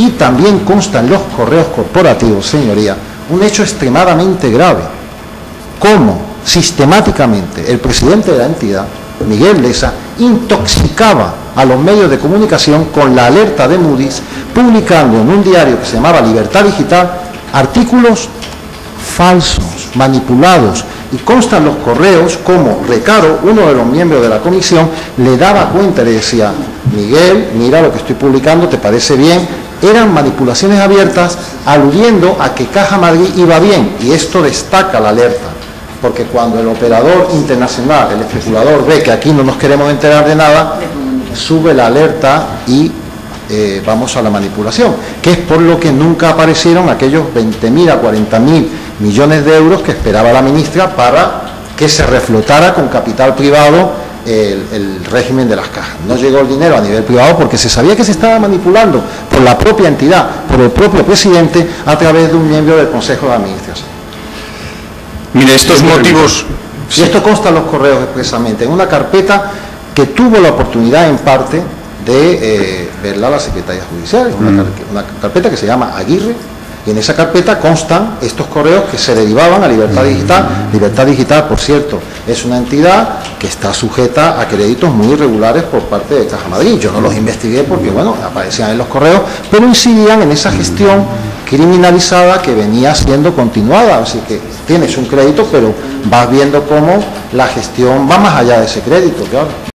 Y también consta en los correos corporativos, señoría, un hecho extremadamente grave. Cómo sistemáticamente el presidente de la entidad, Miguel Leza, intoxicaba a los medios de comunicación con la alerta de Moody's, publicando en un diario que se llamaba Libertad Digital artículos falsos, manipulados, y constan los correos como Recaro, uno de los miembros de la comisión, le daba cuenta y le decía, Miguel, mira lo que estoy publicando, ¿te parece bien? Eran manipulaciones abiertas aludiendo a que Caja Madrid iba bien, y esto destaca la alerta, porque cuando el operador internacional, el especulador, ve que aquí no nos queremos enterar de nada, sube la alerta y eh, vamos a la manipulación, que es por lo que nunca aparecieron aquellos 20.000 a 40.000 millones de euros que esperaba la ministra para que se reflotara con capital privado el, régimen de las cajas. No llegó el dinero a nivel privado porque se sabía que se estaba manipulando por la propia entidad, por el propio presidente, a través de un miembro del Consejo de Administración. Mire, estos motivos... Y esto consta en los correos expresamente, en una carpeta que tuvo la oportunidad en parte de eh, verla la Secretaría Judicial, una, una carpeta que se llama Aguirre, y en esa carpeta constan estos correos que se derivaban a Libertad Digital. Libertad Digital, por cierto, es una entidad que está sujeta a créditos muy irregulares por parte de Caja Madrid. Yo no los investigué porque, bueno, aparecían en los correos, pero incidían en esa gestión criminalizada que venía siendo continuada. Así que tienes un crédito, pero vas viendo cómo la gestión va más allá de ese crédito, claro.